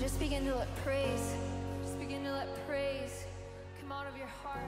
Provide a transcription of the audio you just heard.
Just begin to let praise, just begin to let praise come out of your heart.